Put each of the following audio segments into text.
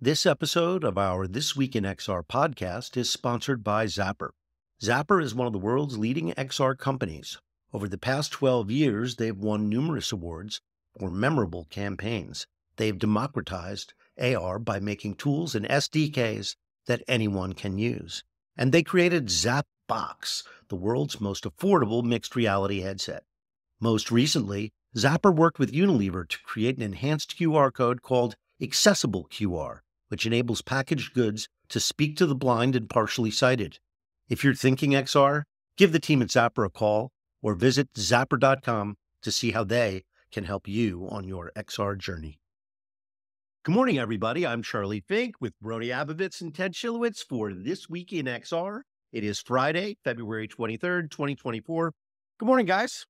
This episode of our This Week in XR podcast is sponsored by Zappar. Zappar is one of the world's leading XR companies. Over the past 12 years, they've won numerous awards for memorable campaigns. They've democratized AR by making tools and SDKs that anyone can use. And they created Zapbox, the world's most affordable mixed reality headset. Most recently, Zappar worked with Unilever to create an enhanced QR code called Accessible QR which enables packaged goods to speak to the blind and partially sighted. If you're thinking XR, give the team at Zappar a call or visit zappar.com to see how they can help you on your XR journey. Good morning, everybody. I'm Charlie Fink with Rony Abovitz and Ted Schilowitz for This Week in XR. It is Friday, February 23rd, 2024. Good morning, guys.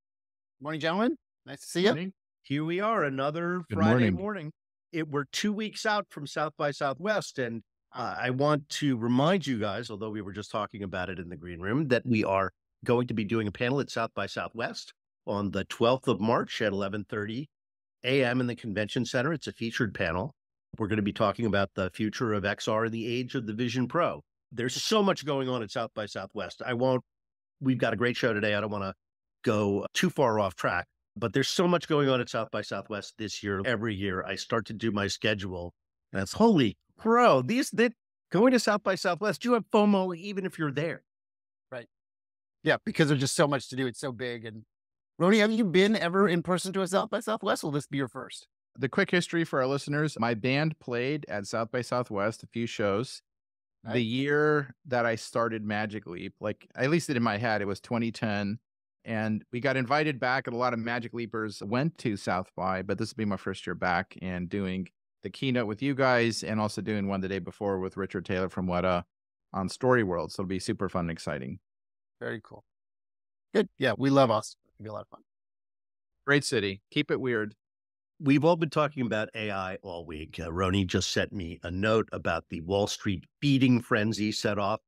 Good morning, gentlemen. Nice to see you. Here we are, another Good Friday morning. morning it we're two weeks out from South by Southwest, and uh, I want to remind you guys, although we were just talking about it in the green room, that we are going to be doing a panel at South by Southwest on the 12th of March at 11:30 a.m. in the convention center. It's a featured panel. We're going to be talking about the future of XR in the age of the Vision Pro. There's so much going on at South by Southwest. I won't. We've got a great show today. I don't want to go too far off track, but there's so much going on at South by Southwest this year. Every year I start to do my schedule and it's holy crow. These that going to South by Southwest, you have FOMO even if you're there. Right. Yeah, because there's just so much to do. It's so big. And Rony, have you been ever in person to a South by Southwest? Will this be your first? The quick history for our listeners my band played at South by Southwest a few shows. Nice. The year that I started Magic Leap, like at least in my head, it was 2010. And we got invited back, and a lot of Magic Leapers went to South by, but this will be my first year back and doing the keynote with you guys and also doing one the day before with Richard Taylor from Weta on Story World. So it'll be super fun and exciting. Very cool. Good. Yeah, we love Austin. It'll be a lot of fun. Great city. Keep it weird. We've all been talking about AI all week. Uh, Rony just sent me a note about the Wall Street feeding frenzy set off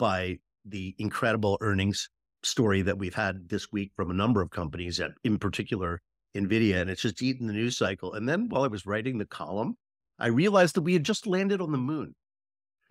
by the incredible earnings story that we've had this week from a number of companies, and in particular NVIDIA, and it's just eaten the news cycle. And then while I was writing the column, I realized that we had just landed on the moon.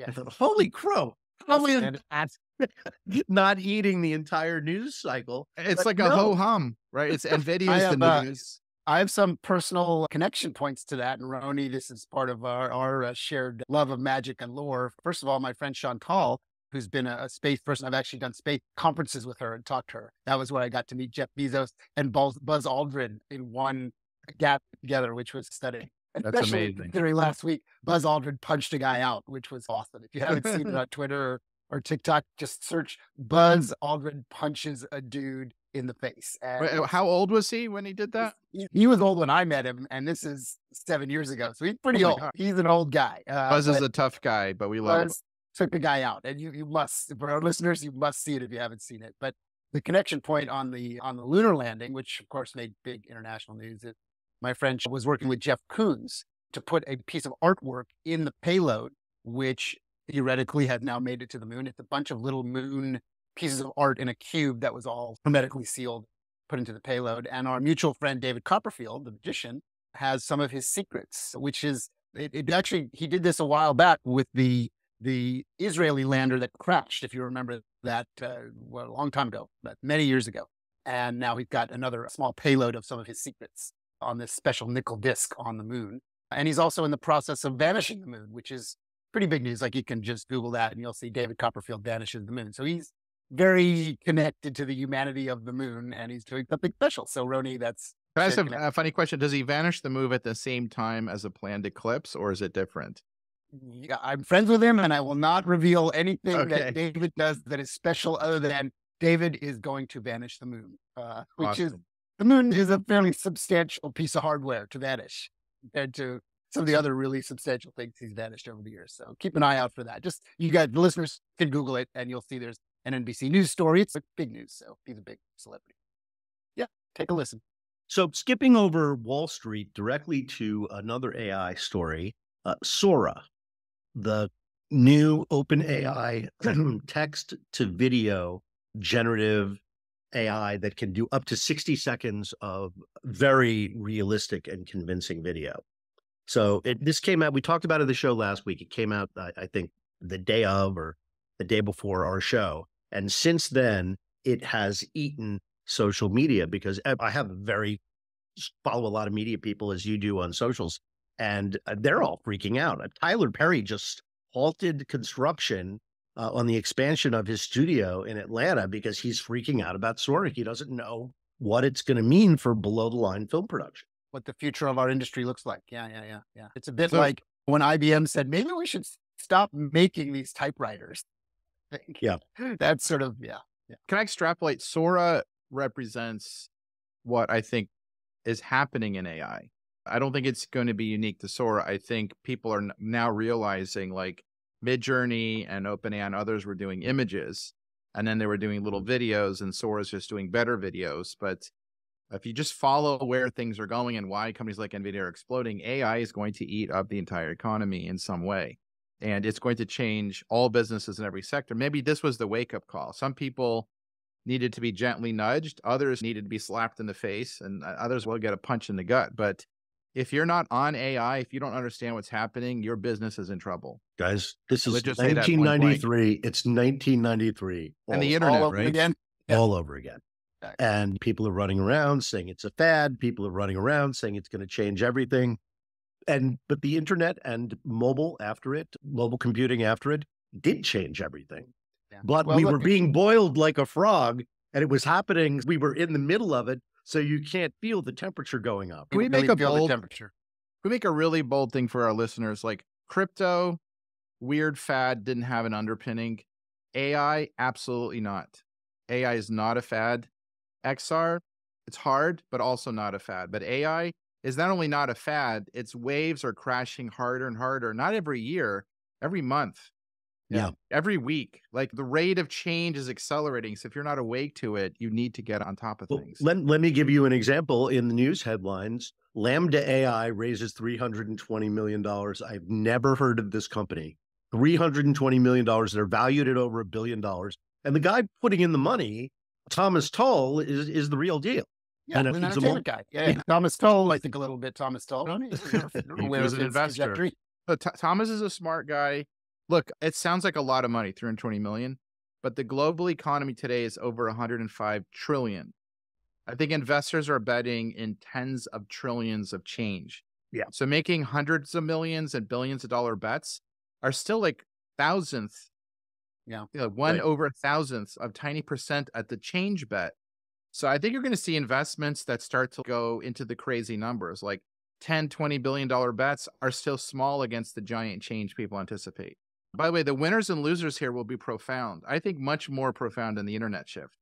I thought, holy crow, probably And that's not eating the entire news cycle. It's But like a no. ho hum, right? It's I NVIDIA's the uh, news. I have some personal connection points to that. And Rony, this is part of our, our uh, shared love of magic and lore. First of all, my friend Chantal, who's been a, a space person, I've actually done space conferences with her and talked to her. That was where I got to meet Jeff Bezos and Buzz, Buzz Aldrin in one gap together, which was stunning. That's Especially amazing. Considering last week, Buzz Aldrin punched a guy out, which was awesome. If you haven't seen it on Twitter or, or TikTok, just search Buzz Aldrin punches a dude in the face. And Wait, How old was he when he did that? he, was old when I met him, and this is seven years ago. So he's pretty Oh old. God. He's an old guy. Uh, Buzz is a tough guy, but we love him. Buzz took the guy out, and you you must for our listeners, you must see it if you haven't seen it. But the connection point on the on the lunar landing, which of course made big international news, is my friend was working with Jeff Koons to put a piece of artwork in the payload, which theoretically had now made it to the moon. It's a bunch of little moon pieces of art in a cube that was all hermetically sealed, put into the payload. And our mutual friend David Copperfield, the magician, has some of his secrets, which is it, it actually he did this a while back with the the Israeli lander that crashed, if you remember that, uh, well, a long time ago, but many years ago. And now he's got another small payload of some of his secrets on this special nickel disc on the moon. And he's also in the process of vanishing the moon, which is pretty big news. Like you can just Google that and you'll see David Copperfield vanishes the moon. So he's very connected to the humanity of the moon and he's doing something special. So Rony, that's Can I ask a, a funny question? Does he vanish the move at the same time as a planned eclipse, or is it different? I'm friends with him, and I will not reveal anything Okay. that David does that is special, other than David is going to vanish the moon, uh, which is the moon is a fairly substantial piece of hardware to vanish compared to some of the other really substantial things he's vanished over the years. So keep an eye out for that. Just you guys, the listeners can Google it, and you'll see there's an NBC News story. It's a big news, so he's a big celebrity. Yeah, take a listen. So, skipping over Wall Street directly to another AI story, uh, Sora, the new open AI text to video generative AI that can do up to 60 seconds of very realistic and convincing video. So it, this came out. We talked about it the show last week. It came out, I, I think, the day of or the day before our show. And since then, it has eaten social media because eh, I have very follow a lot of media people as you do on socials, and uh, they're all freaking out. Uh, Tyler Perry just halted construction uh, on the expansion of his studio in Atlanta because he's freaking out about Sora. He doesn't know what it's going to mean for below the line film production. What the future of our industry looks like. Yeah, yeah, yeah, yeah. It's a bit so, like when IBM said maybe we should stop making these typewriters. Yeah, that's sort of yeah. yeah. Can I extrapolate? Sora represents what I think is happening in AI. I don't think it's going to be unique to Sora. I think people are now realizing like Midjourney and OpenAI and others were doing images, and then they were doing little videos, and Sora's just doing better videos. But if you just follow where things are going and why companies like NVIDIA are exploding, AI is going to eat up the entire economy in some way. And it's going to change all businesses in every sector. Maybe this was the wake up call. Some people needed to be gently nudged, others needed to be slapped in the face, and uh, others will get a punch in the gut. But if you're not on AI, if you don't understand what's happening, your business is in trouble. Guys, this is 1993. It's 1993. And the internet, all right? Again. All over again. And people are running around saying it's a fad. People are running around saying it's going to change everything. And, but the internet and mobile after it, mobile computing after it, did change everything. Yeah. But well, we look, were being boiled like a frog and it was happening. We were in the middle of it. So you can't feel the temperature going up. Can we make a bold temperature? We make a really bold thing for our listeners? Like crypto, weird fad didn't have an underpinning. AI, absolutely not. AI is not a fad. XR, it's hard, but also not a fad. But AI is not only not a fad, its waves are crashing harder and harder, not every year, every month. Yeah. Every week. Like the rate of change is accelerating. So if you're not awake to it, you need to get on top of well, things. Let, let me give you an example in the news headlines. Lambda AI raises $320 million. I've never heard of this company. $320 million. They're valued at over a billion dollars. And the guy putting in the money, Thomas Tull, is, is the real deal. Yeah, and an entertainment guy. Yeah, yeah, Thomas Tull, I think a little bit Thomas Tull. he was an investor. Thomas is a smart guy. Look, it sounds like a lot of money, 320 million, but the global economy today is over 105 trillion. I think investors are betting in tens of trillions of change. Yeah. So making hundreds of millions and billions of dollar bets are still like thousandths. Yeah. You know, one right. over a thousandth of tiny percent at the change bet. So I think you're going to see investments that start to go into the crazy numbers like 10, 20 billion dollar bets are still small against the giant change people anticipate. By the way, the winners and losers here will be profound. I think much more profound than the internet shift.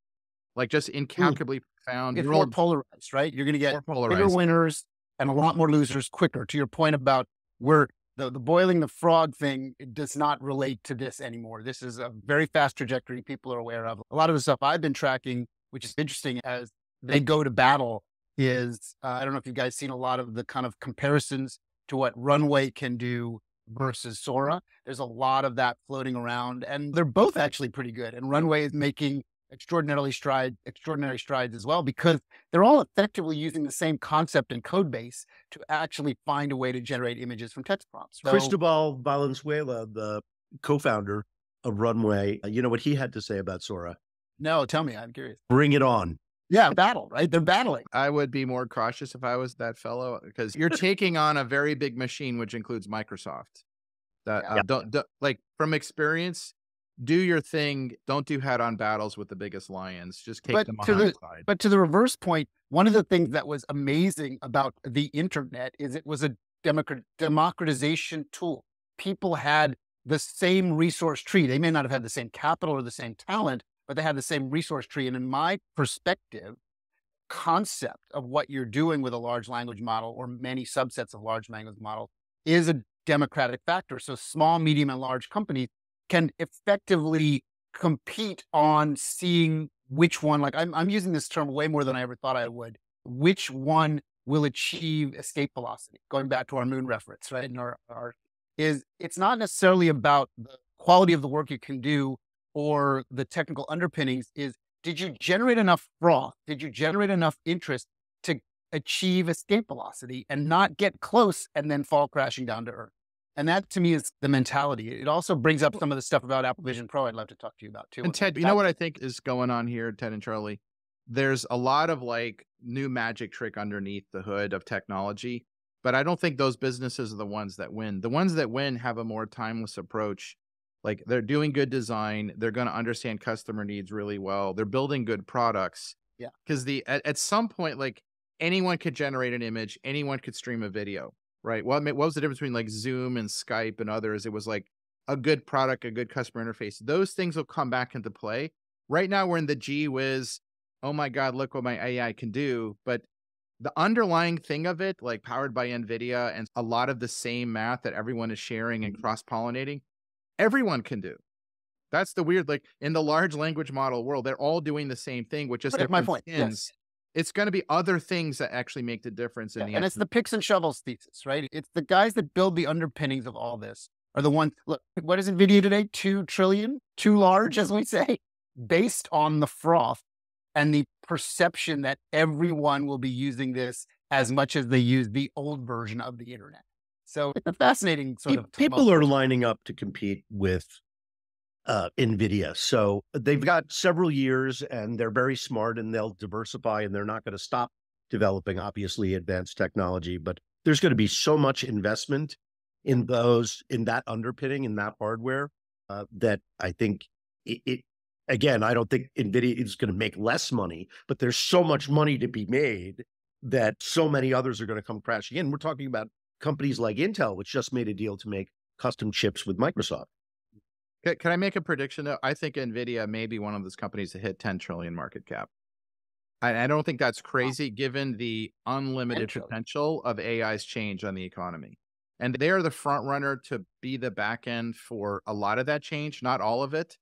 Like just incalculably Ooh. profound. It's more polarized, right? You're going to get bigger winners and a lot more losers quicker. To your point about where the, the boiling the frog thing does not relate to this anymore. This is a very fast trajectory people are aware of. A lot of the stuff I've been tracking, which is interesting as they go to battle, is uh, I don't know if you guys seen a lot of the kind of comparisons to what Runway can do versus Sora. There's a lot of that floating around, and they're both actually pretty good. And Runway is making extraordinarily stride, extraordinary strides as well because they're all effectively using the same concept and code base to actually find a way to generate images from text prompts. So, Cristobal Valenzuela, the co-founder of Runway, uh, you know what he had to say about Sora? No, tell me. I'm curious. Bring it on. Yeah, battle, right? They're battling. I would be more cautious if I was that fellow because you're taking on a very big machine, which includes Microsoft. That uh, don't, don't like from experience, do your thing. Don't do head-on battles with the biggest lions. Just take but them to the, side. But to the reverse point, one of the things that was amazing about the internet is it was a democratization tool. People had the same resource tree. They may not have had the same capital or the same talent, but they have the same resource tree. And in my perspective, concept of what you're doing with a large language model or many subsets of large language model is a democratic factor. So small, medium, and large companies can effectively compete on seeing which one, like I'm, I'm using this term way more than I ever thought I would, which one will achieve escape velocity, going back to our moon reference, right? And our, our is it's not necessarily about the quality of the work you can do or the technical underpinnings is did you generate enough froth? Did you generate enough interest to achieve escape velocity and not get close and then fall crashing down to earth. And that to me is the mentality. It also brings up some of the stuff about Apple Vision Pro I'd love to talk to you about too. And Ted, you know what I think is going on here, Ted and Charlie? There's a lot of like new magic trick underneath the hood of technology, but I don't think those businesses are the ones that win. The ones that win have a more timeless approach. Like they're doing good design, they're going to understand customer needs really well. They're building good products. Yeah. Cuz the at, at some point like anyone could generate an image, anyone could stream a video right? What, what was the difference between like Zoom and Skype and others? It was like a good product, a good customer interface. Those things will come back into play. Right now, we're in the g whiz. Oh my God, look what my AI can do. But the underlying thing of it, like powered by NVIDIA and a lot of the same math that everyone is sharing and mm-hmm. cross pollinating, everyone can do. That's the weird, like in the large language model world, they're all doing the same thing, which is my point. Yes. it's going to be other things that actually make the difference in yeah, the and it's the picks and shovels thesis right? It's the guys that build the underpinnings of all this are the ones look what is nvidia today? Two trillion? Too large as we say? Based on the froth and the perception that everyone will be using this as much as they use the old version of the internet so it's a fascinating sort of people are lining up to compete with uh, NVIDIA. So they've got several years and they're very smart and they'll diversify and they're not going to stop developing, obviously, advanced technology. But there's going to be so much investment in those, in that underpinning, in that hardware, uh, that I think it, it, again, I don't think NVIDIA is going to make less money, but there's so much money to be made that so many others are going to come crashing in. We're talking about companies like Intel, which just made a deal to make custom chips with Microsoft. Can, I make a prediction though? I think Nvidia may be one of those companies to hit 10 trillion market cap. I, I don't think that's crazy given the unlimited potential of AI's change on the economy. And they are the front runner to be the back end for a lot of that change, not all of it,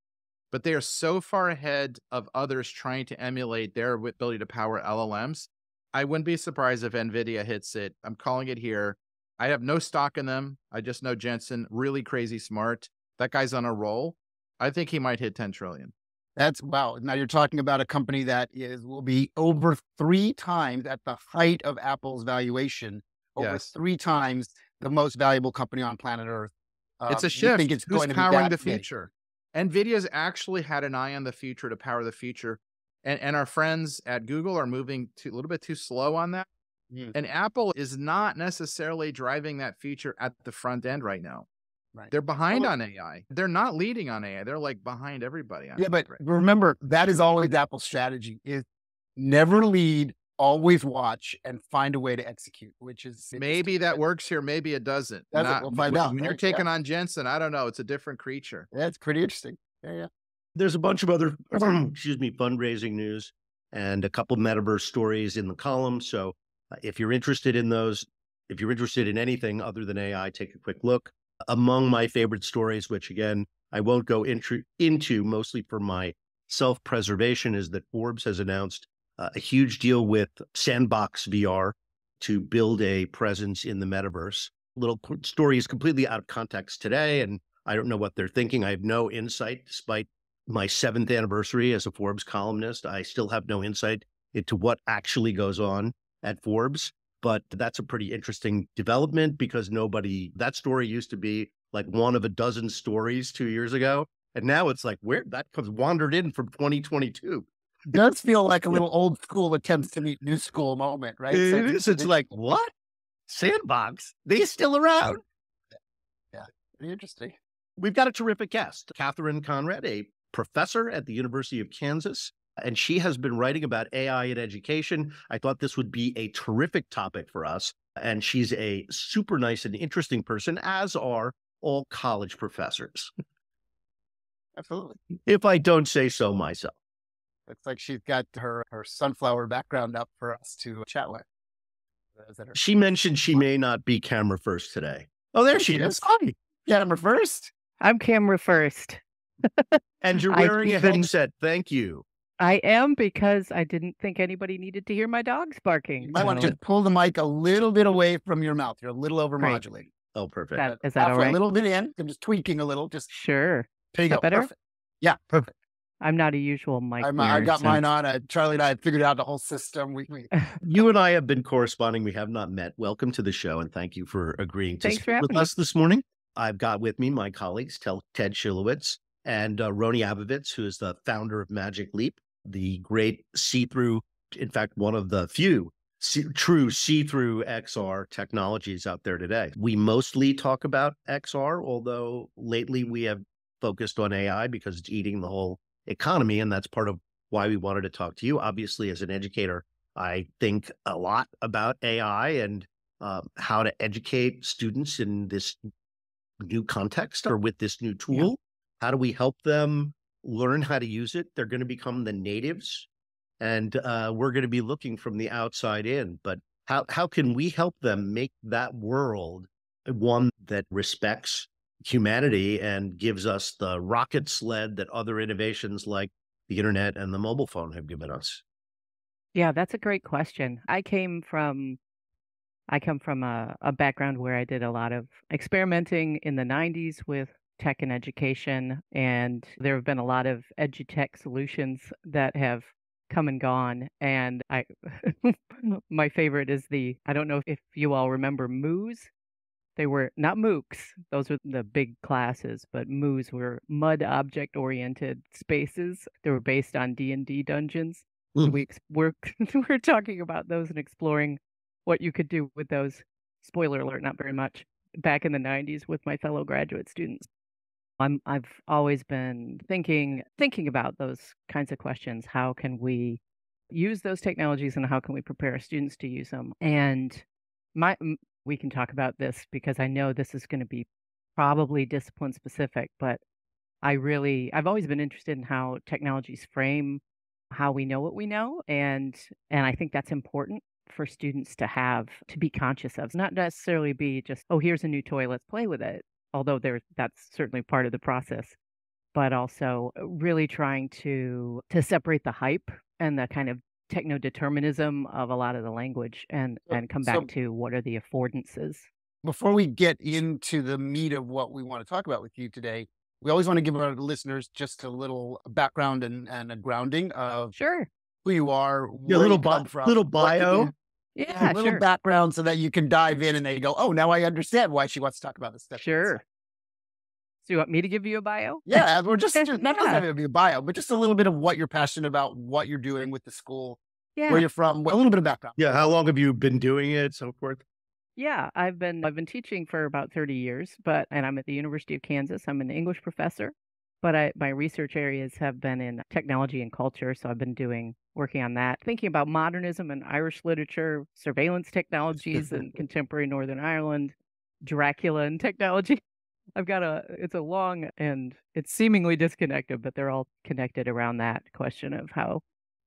but they are so far ahead of others trying to emulate their ability to power LLMs. I wouldn't be surprised if NVIDIA hits it. I'm calling it here. I have no stock in them. I just know Jensen, really crazy smart. That guy's on a roll. I think he might hit 10 trillion. That's wow. Now you're talking about a company that is will be over three times at the height of Apple's valuation, over yes. three times the most valuable company on planet Earth. Uh, it's a shift. I think it's Who's going powering the future? Big? Nvidia's actually had an eye on the future to power the future, and and our friends at Google are moving to, a little bit too slow on that. Mm. And Apple is not necessarily driving that feature at the front end right now. Right. They're behind well, on AI. They're not leading on AI. They're like behind everybody. yeah, but right. remember that is always Apple's strategy: is never lead, always watch, and find a way to execute. Which is maybe that works here, maybe it doesn't. Not, we'll find when, out. When you're taking yeah. on Jensen, I don't know. It's a different creature. Yeah, it's pretty interesting. Yeah, yeah. There's a bunch of other, excuse me, fundraising news and a couple metaverse stories in the column. So if you're interested in those, if you're interested in anything other than AI, take a quick look among my favorite stories, which again, I won't go into, into mostly for my self preservation, is that Forbes has announced uh, a huge deal with Sandbox VR to build a presence in the metaverse. Little story is completely out of context today, and I don't know what they're thinking. I have no insight, despite my seventh anniversary as a Forbes columnist. I still have no insight into what actually goes on at Forbes. But that's a pretty interesting development because nobody, that story used to be like one of a dozen stories two years ago. And now it's like, where that comes wandered in from 2022. It does feel like a little old school attempts to meet new school moment, right? It so is. It's like, what? Sandbox? They still around? Yeah. Pretty interesting. We've got a terrific guest, Kathryn Conrad, a professor at the University of Kansas and she has been writing about AI in education. I thought this would be a terrific topic for us. And she's a super nice and interesting person, as are all college professors. Absolutely. If I don't say so myself. Looks like she's got her, her sunflower background up for us to chat with. She mentioned she may not be camera first today. Oh, there she, she is. Hi. Camera first. I'm camera first. and you're wearing a headset. Thank you. I am because I didn't think anybody needed to hear my dogs barking. You might want to just pull the mic a little bit away from your mouth. You're a little overmodulating. Right. Oh, perfect. That, is that all right? A little bit in. I'm just tweaking a little. Just sure. There you is go. Better. Perfect. Yeah, perfect. I'm not a usual mic. I'm, I got so- mine on. Uh, Charlie and I had figured out the whole system. We, we You and I have been corresponding. We have not met. Welcome to the show, and thank you for agreeing to Thanks speak with me. us this morning. I've got with me my colleagues, Ted Schilowitz and uh, Rony Abovitz, who is the founder of Magic Leap, the great see-through, in fact, one of the few see- true see-through XR technologies out there today. We mostly talk about XR, although lately we have focused on AI because it's eating the whole economy, and that's part of why we wanted to talk to you. Obviously, as an educator, I think a lot about AI and uh, how to educate students in this new context or with this new tool. How do we help them learn how to use it? They're going to become the natives, and uh, we're going to be looking from the outside in. But how how can we help them make that world one that respects humanity and gives us the rocket sled that other innovations like the internet and the mobile phone have given us? Yeah, that's a great question. I came from I come from a, a background where I did a lot of experimenting in the 90s with tech and education, and there have been a lot of edutech solutions that have come and gone. And I, my favorite is the I don't know if you all remember Moos. They were not MOOCs; those were the big classes, but Moos were mud object oriented spaces. They were based on D and D dungeons. So Mm. we we're we're talking about those and exploring what you could do with those. Spoiler alert, not very much. Back in the 90s with my fellow graduate students. I'm I've always been thinking thinking about those kinds of questions. How can we use those technologies and how can we prepare our students to use them? And my we can talk about this because I know this is going to be probably discipline specific, but I really I've always been interested in how technologies frame how we know what we know and and I think that's important for students to have to be conscious of not necessarily be just oh here's a new toy let's play with it although there that's certainly part of the process but also uh, really trying to to separate the hype and the kind of techno determinism of a lot of the language and So- and come so- back to what are the affordances. Before we get into the meat of what we want to talk about with you today, we always want to give our listeners just a little background and, and a grounding of sure. who you are, Yeah, where little you bi- from, little bio. Do. yeah a little sure background so that you can dive in and they go, oh, now I understand why she wants to talk about this stuff. sure so you want me to give you a bio Yeah, we're just, just not Yeah. having to a bio, but just a little bit of what you're passionate about, what you're doing with the school, yeah where you're from, a little bit of background. Yeah, how long have you been doing it? So forth. Yeah, I've been I've been teaching for about 30 years, but and I'm at the University of Kansas. I'm an English professor, but I my research areas have been in technology and culture, so I've been doing working on that, thinking about modernism and Irish literature, surveillance technologies in contemporary Northern Ireland, Dracula and technology. I've got a it's a long and it's seemingly disconnected, but they're all connected around that question of how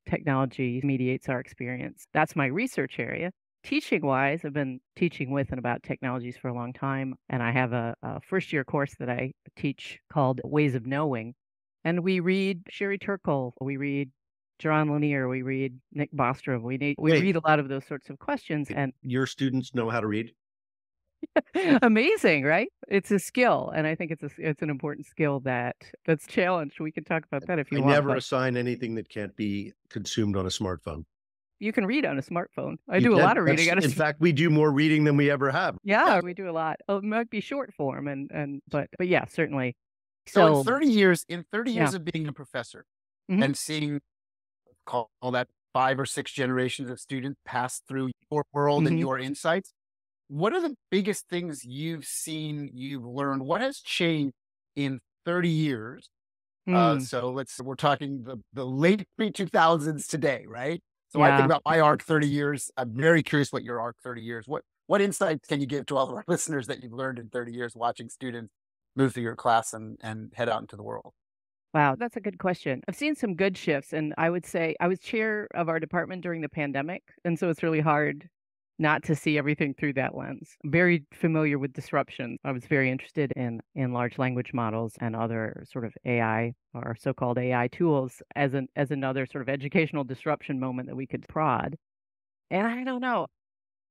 technology mediates our experience. That's my research area teaching wise, I've been teaching with and about technologies for a long time. And I have a, a first year course that I teach called Ways of Knowing. And we read Sherry Turkle, we read Jaron Lanier, we read Nick Bostrom, we, need, we Wait. read a lot of those sorts of questions. And Your students know how to read. amazing, right? It's a skill. And I think it's a, it's an important skill that that's challenged. We can talk about that if you I want. never but assign anything that can't be consumed on a smartphone. You can read on a smartphone. I You do a lot of reading on that's- a In fact, we do more reading than we ever have. Yeah, we do a lot. Oh, it might be short form, and and but but yeah, certainly. So, So, in 30 years, in 30 Yeah. years of being a professor Mhm. and seeing call all that five or six generations of students pass through your world and Mhm. your insights, what are the biggest things you've seen, you've learned? What has changed in 30 years? Uh, mm, so let's, we're talking the, the late pre 2000s today, right? So I think about my arc 30 years. I'm very curious what your arc 30 years, what, what insights can you give to all of our listeners that you've learned in 30 years watching students move through your class and, and head out into the world? wow, that's a good question. I've seen some good shifts, and I would say I was chair of our department during the pandemic, and so it's really hard not to see everything through that lens. Very familiar with disruption. I was very interested in in large language models and other sort of AI or so-called AI tools as an as another sort of educational disruption moment that we could prod. And I don't know.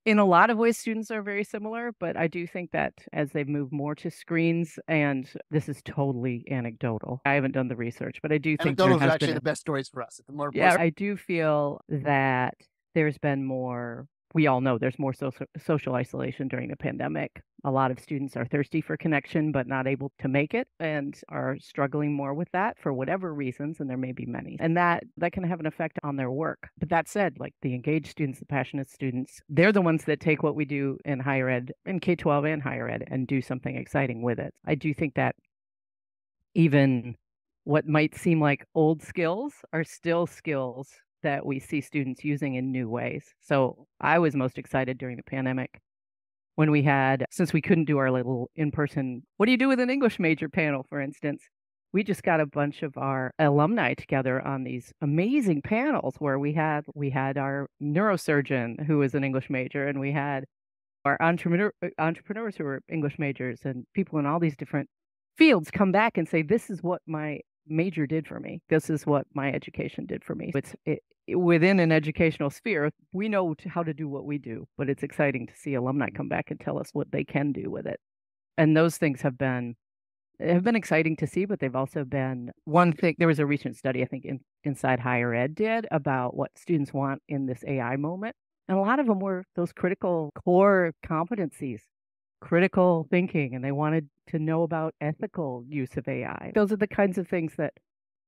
in a lot of ways, students are very similar, but I do think that as they've moved more to screens, and this is totally anecdotal. I haven't done the research, but I do think Anecdotal is actually been the best stories for us. The more yeah, I do feel that there's been more we all know there's more social social isolation during the pandemic. A lot of students are thirsty for connection but not able to make it and are struggling more with that for whatever reasons and there may be many. And that that can have an effect on their work. But that said, like the engaged students, the passionate students, they're the ones that take what we do in higher ed, in K-12 and higher ed and do something exciting with it. I do think that even what might seem like old skills are still skills that we see students using in new ways. So I was most excited during the pandemic when we had, since we couldn't do our little in person, what do you do with an English major panel, for instance? We just got a bunch of our alumni together on these amazing panels where we had we had our neurosurgeon who was an English major and we had our entrepreneur uh, entrepreneurs who were English majors and people in all these different fields come back and say this is what my major did for me. This is what my education did for me. It's it, within an educational sphere. We know how to do what we do, but it's exciting to see alumni come back and tell us what they can do with it. And those things have been have been exciting to see, but they've also been one thing. There was a recent study I think in, Inside Higher Ed did about what students want in this AI moment, and a lot of them were those critical core competencies critical thinking and they wanted to know about ethical use of AI. Those are the kinds of things that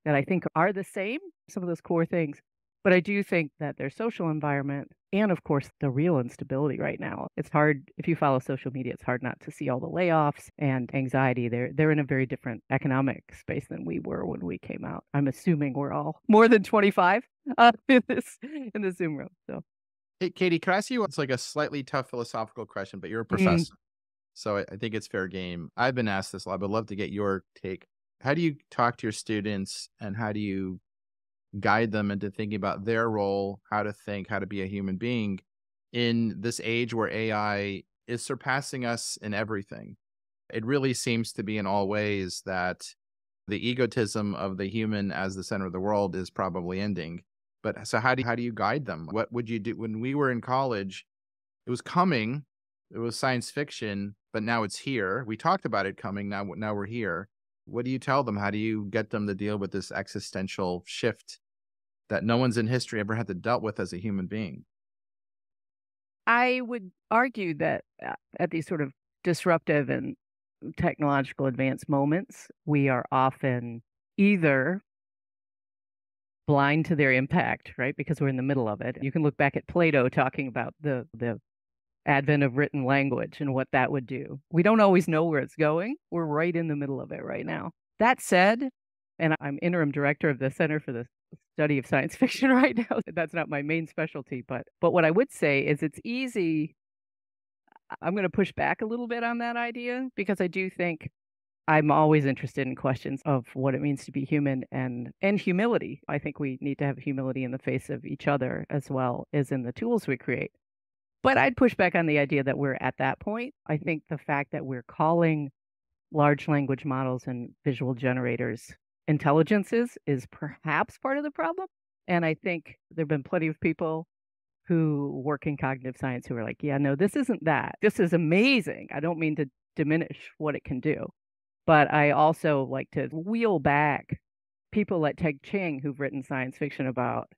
that I think are the same, some of those core things. But I do think that their social environment and of course the real instability right now. It's hard if you follow social media, it's hard not to see all the layoffs and anxiety. They're they're in a very different economic space than we were when we came out. I'm assuming we're all more than 25 uh, in this in the Zoom room. So Hey, Katie, can I ask you? It's like a slightly tough philosophical question, but you're a Mm. So I, I think it's fair game. I've been asked this a lot, but I'd love to get your take. How do you talk to your students and how do you guide them into thinking about their role, how to think, how to be a human being in this age where AI is surpassing us in everything? It really seems to be in all ways that the egotism of the human as the center of the world is probably ending. But so how do you, how do you guide them? What would you do when we were in college? It was coming. It was science fiction, but now it's here. We talked about it coming. Now, now we're here. What do you tell them? How do you get them to deal with this existential shift that no one's in history ever had to dealt with as a human being? I would argue that uh, at these sort of disruptive and technological advanced moments, we are often either blind to their impact, right? Because we're in the middle of it. You can look back at Plato talking about the the advent of written language and what that would do. We don't always know where it's going. We're right in the middle of it right now. That said, and I'm interim director of the Center for the Study of Science Fiction right now. That's not my main specialty, but but what I would say is it's easy I'm going to push back a little bit on that idea because I do think I'm always interested in questions of what it means to be human and and humility. I think we need to have humility in the face of each other as well as in the tools we create. But I'd push back on the idea that we're at that point. I think the fact that we're calling large language models and visual generators intelligences is perhaps part of the problem. And I think there have been plenty of people who work in cognitive science who are like, yeah, no, this isn't that. This is amazing. I don't mean to diminish what it can do. But I also like to wheel back people like Ted Chiang who've written science fiction about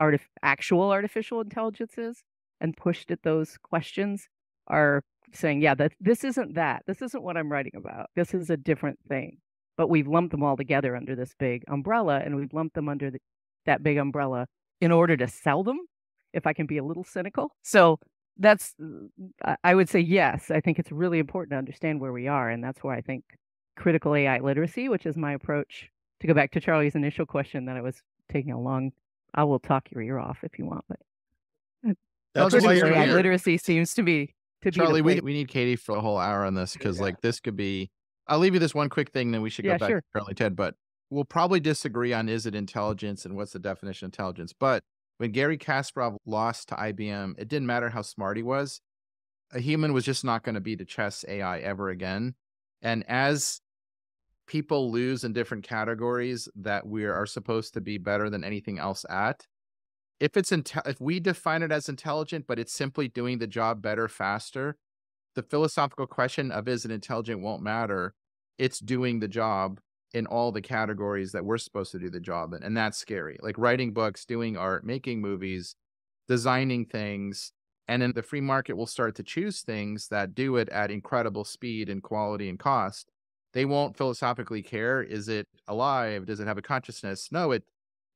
artif- actual artificial intelligences and pushed at those questions are saying, yeah, that this isn't that. This isn't what I'm writing about. This is a different thing. But we've lumped them all together under this big umbrella, and we've lumped them under the, that big umbrella in order to sell them. If I can be a little cynical, so that's uh, I would say yes. I think it's really important to understand where we are, and that's why I think critical AI literacy, which is my approach. To go back to Charlie's initial question, that I was taking a long. I will talk your ear off if you want, but That's why you're here. Literacy seems to be to Charlie, be we, we need Katie for a whole hour on this because Yeah. like this could be. I'll leave you this one quick thing, then we should go Yeah, back sure. to Charlie Ted. But we'll probably disagree on is it intelligence and what's the definition of intelligence. But when Garry Kasparov lost to IBM, it didn't matter how smart he was. A human was just not going to beat the chess AI ever again. And as people lose in different categories that we are supposed to be better than anything else at, if it's inte- if we define it as intelligent, but it's simply doing the job better, faster, the philosophical question of is it intelligent won't matter. It's doing the job in all the categories that we're supposed to do the job in. And that's scary. Like writing books, doing art, making movies, designing things. And then the free market will start to choose things that do it at incredible speed and quality and cost. They won't philosophically care. Is it alive? Does it have a consciousness? No, it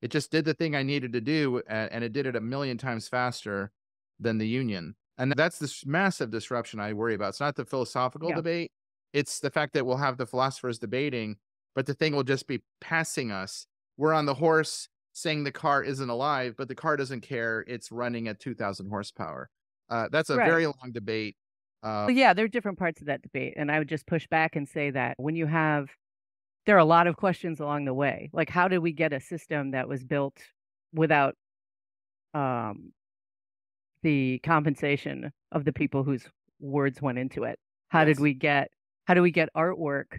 it just did the thing I needed to do, and, and it did it a million times faster than the union. And that's this massive disruption I worry about. It's not the philosophical Yeah. debate, it's the fact that we'll have the philosophers debating, but the thing will just be passing us. We're on the horse saying the car isn't alive, but the car doesn't care. It's running at 2,000 horsepower. Uh, that's a Right. very long debate. Uh, Well, yeah, there are different parts of that debate. And I would just push back and say that when you have, there are a lot of questions along the way. Like, how did we get a system that was built without um, the compensation of the people whose words went into it? How Yes. did we get, how do we get artwork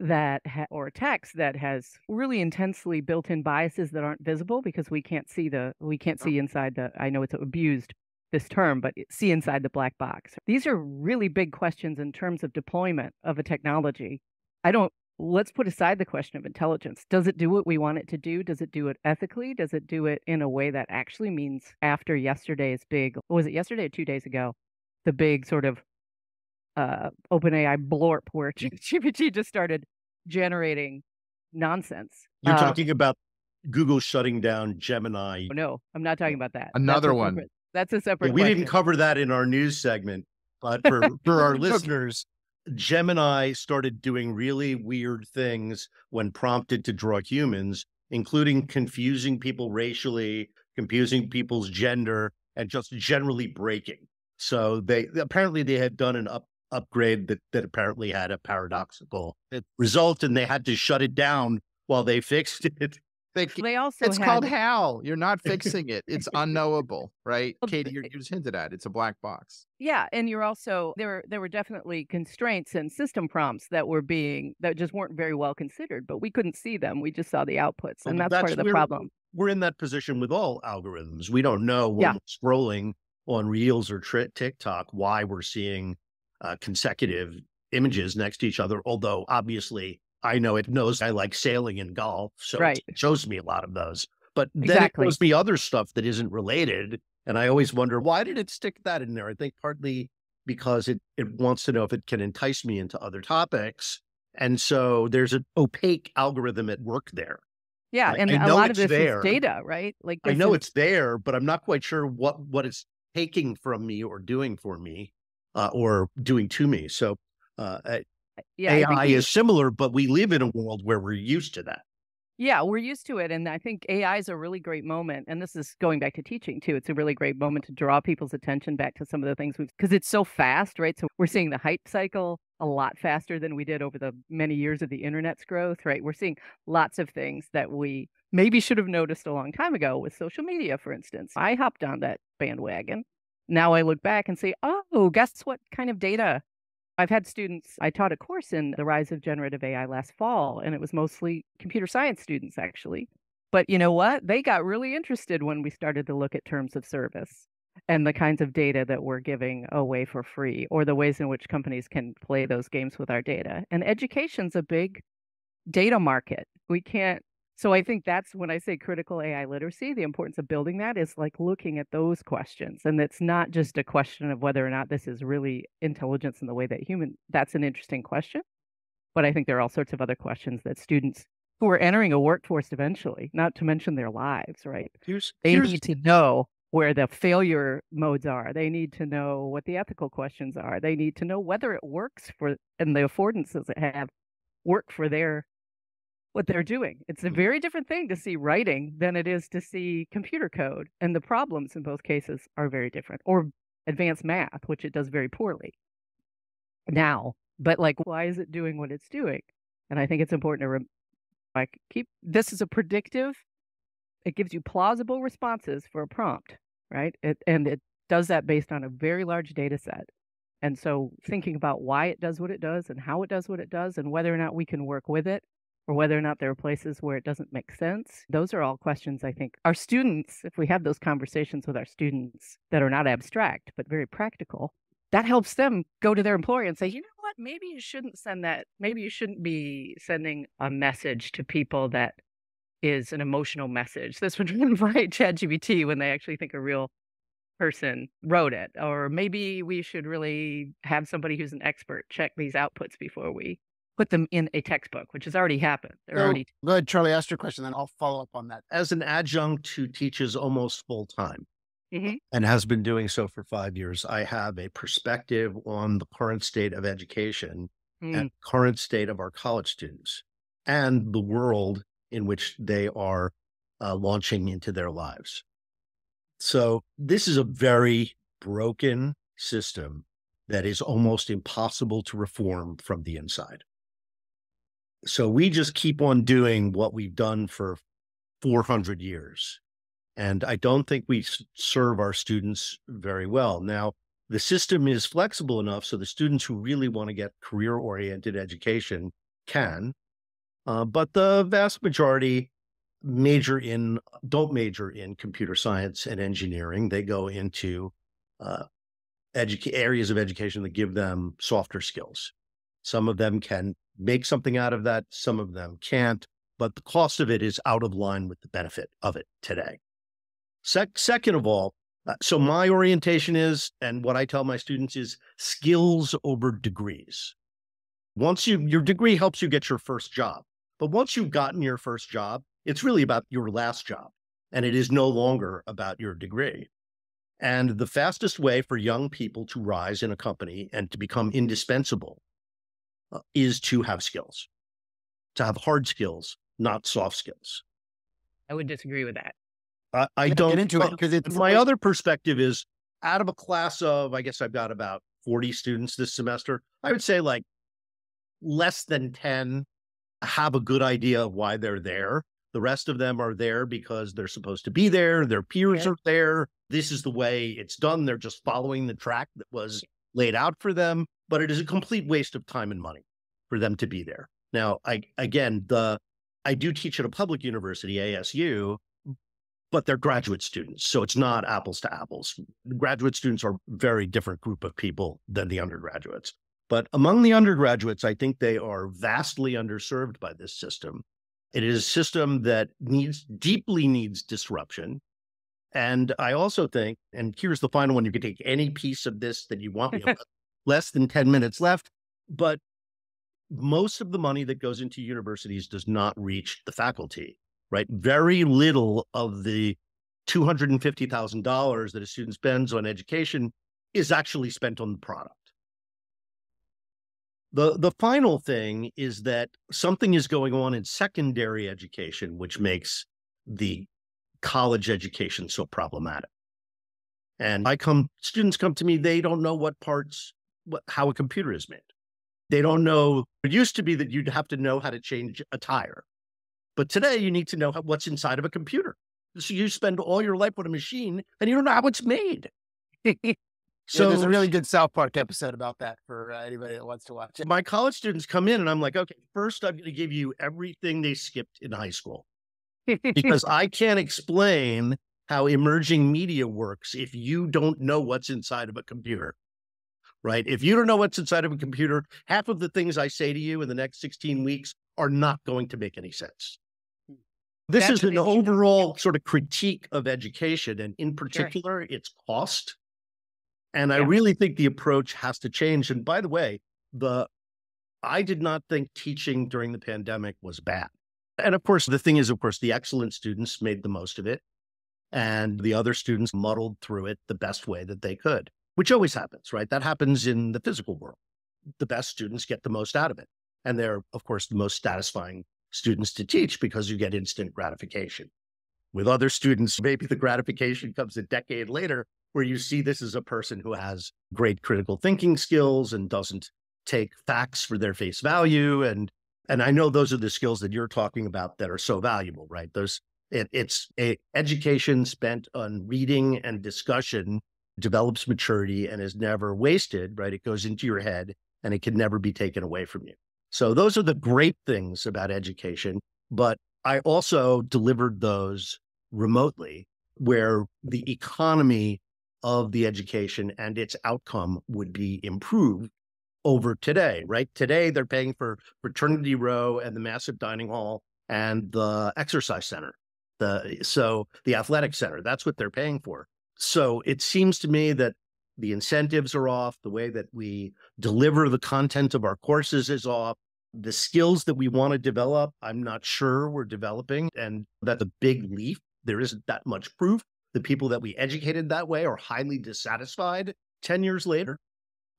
that, ha- or text that has really intensely built in biases that aren't visible because we can't see the, we can't Oh. see inside the, I know it's abused this term, but see inside the black box. These are really big questions in terms of deployment of a technology. I don't, let's put aside the question of intelligence. Does it do what we want it to do? Does it do it ethically? Does it do it in a way that actually means after yesterday's big, was it yesterday or two days ago? The big sort of uh, OpenAI blorp where GPT just started generating nonsense. You're Uh, talking about Google shutting down Gemini. Oh, no, I'm not talking about that. Another a one. separate- That's a separate. Yeah, we didn't cover that in our news segment, but for, for our listeners, Gemini started doing really weird things when prompted to draw humans, including confusing people racially, confusing people's gender, and just generally breaking. So they apparently they had done an up upgrade that that apparently had a paradoxical result, and they had to shut it down while they fixed it. They, They also it's had, called HAL. You're not fixing it. It's unknowable, right? Katie, th- you just hinted at it's a black box. Yeah, and you're also there. Were, there were definitely constraints and system prompts that were being that just weren't very well considered, but we couldn't see them. We just saw the outputs, and Well, that's, part of the where problem. We're in that position with all algorithms. We don't know when Yeah. we're scrolling on Reels or tri- TikTok why we're seeing uh, consecutive images next to each other. Although obviously, I know it knows I like sailing and golf, so it- Right. it shows me a lot of those. But then Exactly. it shows me other stuff that isn't related, and I always wonder why did it stick that in there? I think partly because it it wants to know if it can entice me into other topics. And so there's an opaque algorithm at work there. Yeah, and I a lot of this there. is data, right? Like I know is- it's there, but I'm not quite sure what what it's taking from me or doing for me, uh, or doing to me. So uh, yeah, AI is similar, but we live in a world where we're used to that. Yeah, we're used to it. And I think AI is a really great moment. And this is going back to teaching too. It's a really great moment to draw people's attention back to some of the things we've, because it's so fast, right? So we're seeing the hype cycle a lot faster than we did over the many years of the internet's growth, right? We're seeing lots of things that we maybe should have noticed a long time ago with social media, for instance. I hopped on that bandwagon. Now I look back and say, oh, guess what kind of data I've had students, I taught a course in the rise of generative AI last fall, and it was mostly computer science students, actually. But you know what? They got really interested when we started to look at terms of service and the kinds of data that we're giving away for free, or the ways in which companies can play those games with our data. And education's a big data market. We can't. So I think that's when I say critical AI literacy, the importance of building that is like looking at those questions. And it's not just a question of whether or not this is really intelligence in the way that human, that's an interesting question. But I think there are all sorts of other questions that students who are entering a workforce eventually, not to mention their lives, right? Here's, They here's need to know where the failure modes are. They need to know what the ethical questions are. They need to know whether it works for and the affordances it have work for their what they're doing. It's a Mm. very different thing to see writing than it is to see computer code. And the problems in both cases are very different. Or advanced math, which it does very poorly now. But like why is it doing what it's doing? And I think it's important to rem- like keep this is a predictive it gives you plausible responses for a prompt, right? It, and it does that based on a very large data set. And so thinking about why it does what it does and how it does what it does and whether or not we can work with it or whether or not there are places where it doesn't make sense. Those are all questions I think our students, if we have those conversations with our students that are not abstract, but very practical, that helps them go to their employer and say, you know what, maybe you shouldn't send that. Maybe you shouldn't be sending a message to people that is an emotional message. This would invite ChatGPT when they actually think a real person wrote it. Or maybe we should really have somebody who's an expert check these outputs before we put them in a textbook, which has already happened. They're So, already go ahead, Charlie, ask your question, then I'll follow up on that. As an adjunct who teaches almost full time Mhm. and has been doing so for five years, I have a perspective on the current state of education Mm. and current state of our college students and the world in which they are uh, launching into their lives. So, this is a very broken system that is almost impossible to reform from the inside. So, we just keep on doing what we've done for 400 years. And I don't think we serve our students very well. Now, the system is flexible enough so the students who really want to get career oriented education can, uh, but the vast majority major in don't major in computer science and engineering. They go into uh, areas of education that give them softer skills. Some of them can make something out of that. Some of them can't. But the cost of it is out of line with the benefit of it today. Sec- second of all, uh, so my orientation is, and what I tell my students is skills over degrees. Once you, your degree helps you get your first job. But once you've gotten your first job, it's really about your last job. And it is no longer about your degree. And the fastest way for young people to rise in a company and to become indispensable is to have skills, to have hard skills, not soft skills. I would disagree with that. I, I don't get into it because it's my other perspective is out of a class of, I guess I've got about 40 students this semester. I would say like less than 10 have a good idea of why they're there. The rest of them are there because they're supposed to be there. Their peers Yeah. are there. This is the way it's done. They're just following the track that was laid out for them. But it is a complete waste of time and money for them to be there. Now, I again, the I do teach at a public university, ASU, but they're graduate students. So it's not apples to apples. Graduate students are a very different group of people than the undergraduates. But among the undergraduates, I think they are vastly underserved by this system. It is a system that needs deeply needs disruption. And I also think, and here's the final one, you can take any piece of this that you want. Less than 10 minutes left, but most of the money that goes into universities does not reach the faculty right? Very little of the $250,000 that a student spends on education is actually spent on the product. The, the final thing is that something is going on in secondary education, which makes the college education so problematic. And I come, students come to me, they don't know what parts, how a computer is made. They don't know, it used to be that you'd have to know how to change a tire. But today you need to know how, what's inside of a computer. So you spend all your life with a machine and you don't know how it's made. so So there's a really good South Park episode about that for uh, anybody that wants to watch it. my college students come in and I'm like, okay, first I'm going to give you everything they skipped in high school because I can't explain how emerging media works if you don't know what's inside of a computer. Right? If you don't know what's inside of a computer, half of the things I say to you in the next 16 weeks are not going to make any sense. Hmm. This That's is an overall sort of critique of education and in particular its cost. And I really think the approach has to change. And by the way, the I did not think teaching during the pandemic was bad. And of course, the thing is, of course, the excellent students made the most of it, and the other students muddled through it the best way that they could, which always happens, right? That happens in the physical world. The best students get the most out of it. And they're, of course, the most satisfying students to teach because you get instant gratification. With other students, maybe the gratification comes a decade later where you see this as a person who has great critical thinking skills and doesn't take facts for their face value and and I know those are the skills that you're talking about that are so valuable, right? Those it, it's a education spent on reading and discussion develops maturity and is never wasted, right? It goes into your head and it can never be taken away from you. So those are the great things about education. But I also delivered those remotely where the economy of the education and its outcome would be improved over today, right? Today, they're paying for Fraternity Row and the massive dining hall and the exercise center. The, so the athletic center, that's what they're paying for. So it seems to me that the incentives are off, the way that we deliver the content of our courses is off. The skills that we want to develop, I'm not sure we're developing. And that's a big leap. There isn't that much proof. The people that we educated that way are highly dissatisfied 10 years later.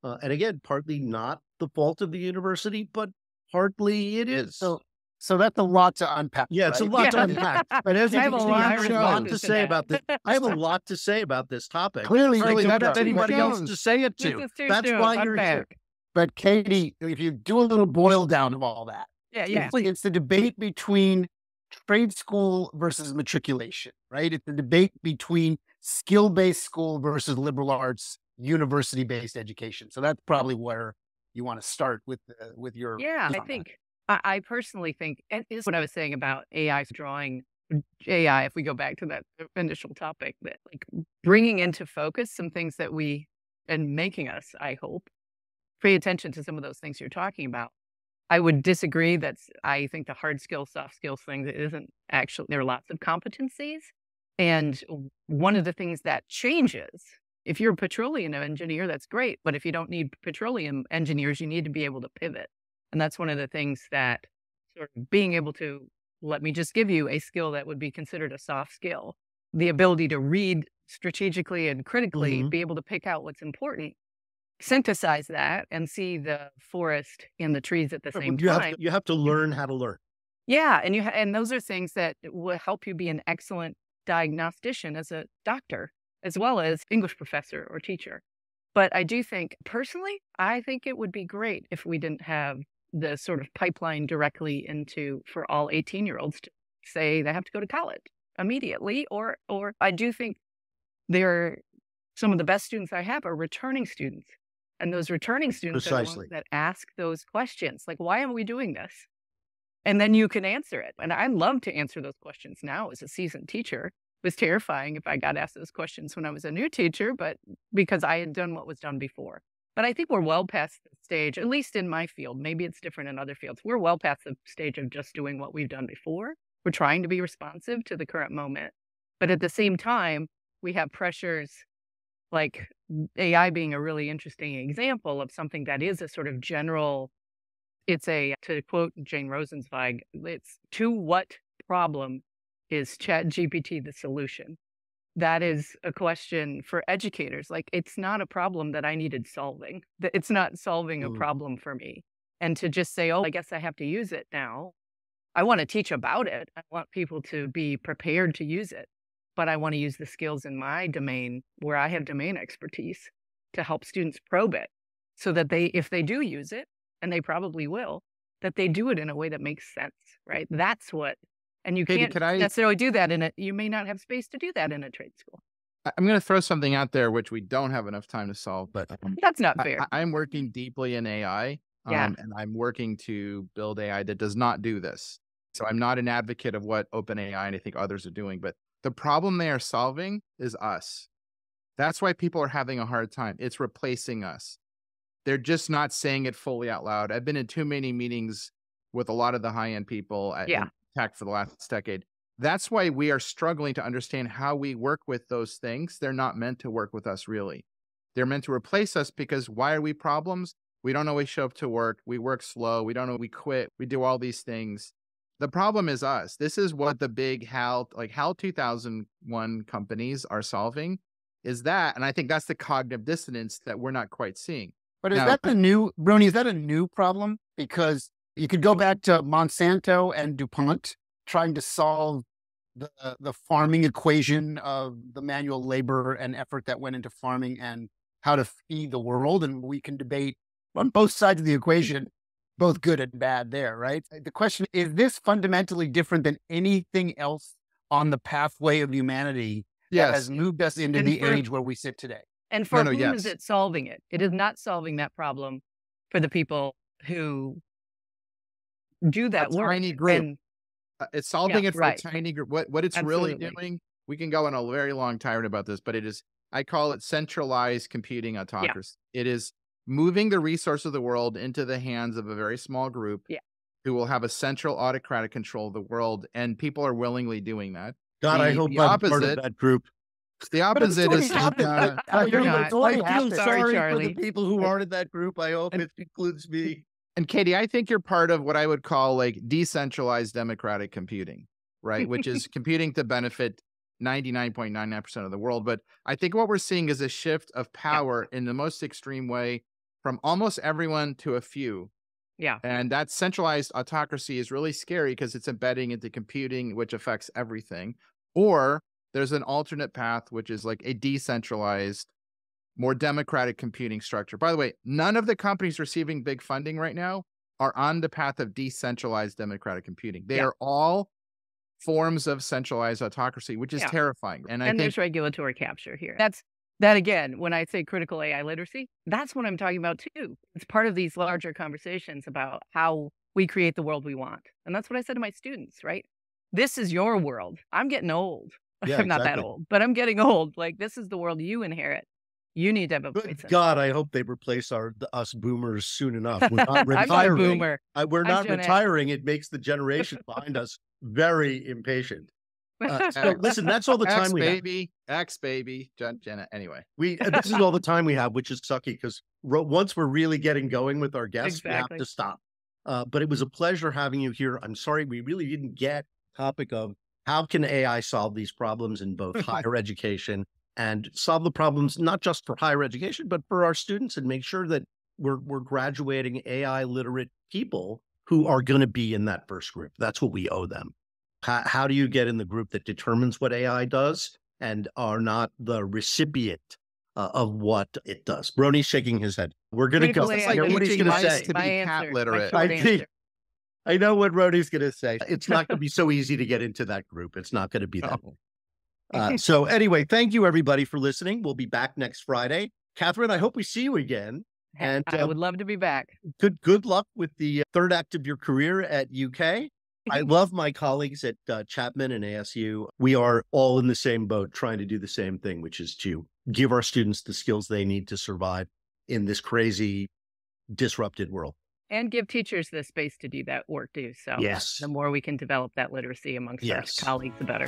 Uh, and again, partly not the fault of the university, but partly it is. So, so that's a lot to unpack. Yeah, it's a right? lot to unpack. But as I you have can a see, lot I have a lot to say that. about this. I have a lot to say about this topic. Clearly, Clearly, you not do. have anybody else to say it to. That's soon. why you're Unpack. here. But Katie, if you do a little boil down of all that, Yeah, yeah. it's, it's the debate between trade school versus matriculation, right? It's the debate between skill based school versus liberal arts university based education. So that's probably where you want to start with uh, with your Yeah, I think I, I personally think and is what I was saying about AI mm. drawing mm, AI. If we go back to that initial topic, that like bringing into focus some things that we and making us, I hope, pay attention to some of those things you're talking about. I would disagree. That's I think the hard skills, soft skills thing that isn't actually there are lots of competencies, and one of the things that changes if you're a petroleum engineer, that's great. But if you don't need petroleum engineers, you need to be able to pivot. And that's one of the things that sort of being able to let me just give you a skill that would be considered a soft skill the ability to read strategically and critically, Mhm. be able to pick out what's important, synthesize that, and see the forest and the trees at the same you time. have to, you have to learn how to learn. Yeah, and you ha- and those are things that will help you be an excellent diagnostician as a doctor, as well as English professor or teacher. But I do think personally, I think it would be great if we didn't have the sort of pipeline directly into for all 18 year olds to say they have to go to college immediately or or I do think they're some of the best students I have are returning students. And those returning students are the Precisely. ones that ask those questions like, why am we doing this? And then you can answer it. And I love to answer those questions now as a seasoned teacher. It was terrifying if I got asked those questions when I was a new teacher, but because I had done what was done before. But I think we're well past the stage, at least in my field. Maybe it's different in other fields. We're well past the stage of just doing what we've done before. We're trying to be responsive to the current moment. But at the same time, we have pressures like AI being a really interesting example of something that is a sort of general, it's a, to quote Jane Rosenzweig, it's to what problem is Chat GPT the solution? That is a question for educators. Like, it's not a problem that I needed solving. That It's not solving a Mm. problem for me. And to just say, oh, I guess I have to use it now. I want to teach about it. I want people to be prepared to use it but I want to use the skills in my domain where I have domain expertise to help students probe it so that they, if they do use it, and they probably will, that they do it in a way that makes sense, right? That's what, and you Katie, can't could I- necessarily do that in a, you may not have space to do that in a trade school. I'm going to throw something out there which we don't have enough time to solve, but um, That's not fair. I- I'm working deeply in AI. Yeah. Um, and I'm working to build AI that does not do this. So I'm not an advocate of what OpenAI and I think others are doing, but the problem they are solving is us. That's why people are having a hard time. It's replacing us. They're just not saying it fully out loud. I've been in too many meetings with a lot of the high end people at Yeah. Tech for the last decade. That's why we are struggling to understand how we work with those things. They're not meant to work with us, really. They're meant to replace us because why are we problems? We don't always show up to work. We work slow. We don't know. We quit. We do all these things. The problem is us. This is what the big HAL, like HAL 2001 companies are solving is that. And I think that's the cognitive dissonance that we're not quite seeing. But is Now- that the new Rony? Is that a new problem? Because you could go back to Monsanto and DuPont trying to solve the the farming equation of the manual labor and effort that went into farming and how to feed the world, and we can debate on both sides of the equation, both good and bad. There, right? The question is: This fundamentally different than anything else on the pathway of humanity that has moved us into And the for- age where we sit today? And for no, whom is it solving it? It is not solving that problem for the people who do that a work. tiny group. And Uh, It's solving Yeah, it for right. a tiny group. What what it's really doing, we can go on a very long tirade about this, but it is I call it centralized computing autocracy. It is moving the resource of the world into the hands of a very small group Yeah. who will have a central autocratic control of the world, and people are willingly doing that. God, I hope the I'm part opposite- of that group. The opposite is happened. uh, I- you're not. I feel happened. sorry for Charlie. the people who aren't in that group. I hope it includes me. And Katie, I think you're part of what I would call like decentralized democratic computing, right? Which is computing to benefit 99.99% of the world. But I think what we're seeing is a shift of power in the most extreme way from almost everyone to a few. yeah, And that centralized autocracy is really scary because it's embedding into computing, which affects everything. Or there's an alternate path, which is like a decentralized, more democratic computing structure. By the way, none of the companies receiving big funding right now are on the path of decentralized democratic computing. They Yeah. are all forms of centralized autocracy, which is Yeah. terrifying. And I and think there's regulatory capture here. That's that again. When I say critical AI literacy, that's what I'm talking about too. It's part of these larger conversations about how we create the world we want, and that's what I said to my students. Right, this is your world. I'm getting old. Yeah, I'm not that old, but I'm getting old. Like this is the world you inherit. You need to have a. Good in it. God, I hope they replace our the- us boomers soon enough. We're not I'm not a retiring. boomer. I- we're I'm not retiring. It makes the generation behind us very impatient. Uh, so listen, that's all the X time we have. baby, X baby, Jen, Jenna. Anyway, We uh, this is all the time we have, which is sucky because ro- once we're really getting going with our guests, we have to stop. Uh, but it was a pleasure having you here. I'm sorry we really didn't get topic of how can AI solve these problems in both higher education and solve the problems not just for higher education but for our students and make sure that we're we're graduating AI literate people who are going to be in that first group. That's what we owe them. How, how do you get in the group that determines what AI does and are not the recipient uh, of what it does? Rony's shaking his head. We're going to go. It's like I what he's going to say. to be My cat answer, my literate. I think- I know what Rony's going to say. It's not going to be so easy to get into that group. It's not going to be that. No. Uh, so anyway, thank you everybody for listening. We'll be back next Friday. Kathryn, I hope we see you again. And I uh, would love to be back. good good luck with the uh, third act of your career at UK. I love my colleagues at uh, Chapman and ASU. We are all in the same boat trying to do the same thing, which is to give our students the skills they need to survive in this crazy, disrupted world. And give teachers the space to do that work too. So Yes. the more we can develop that literacy amongst Yes. our colleagues, the better.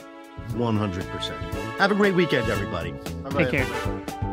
100%. Have a great weekend, everybody. Bye-bye, Take care. everybody.